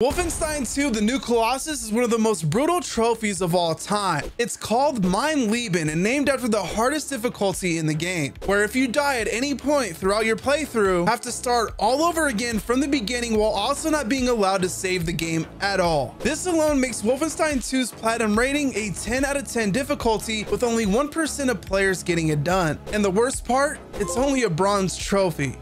Wolfenstein 2 The New Colossus is one of the most brutal trophies of all time. It's called Mein Leben and named after the hardest difficulty in the game, where if you die at any point throughout your playthrough, have to start all over again from the beginning while also not being allowed to save the game at all. This alone makes Wolfenstein 2's Platinum rating a 10 out of 10 difficulty with only 1% of players getting it done. And the worst part, it's only a bronze trophy.